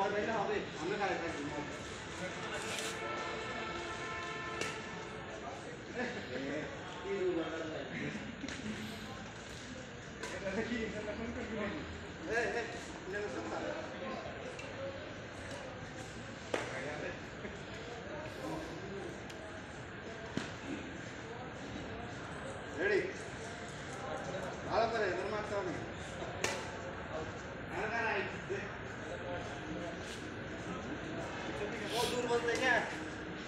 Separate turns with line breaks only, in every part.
அது বল পাইলে হবে আমরা কারে থাকবো ರೆಡಿ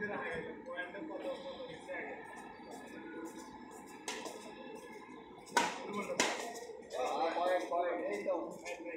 Thank you.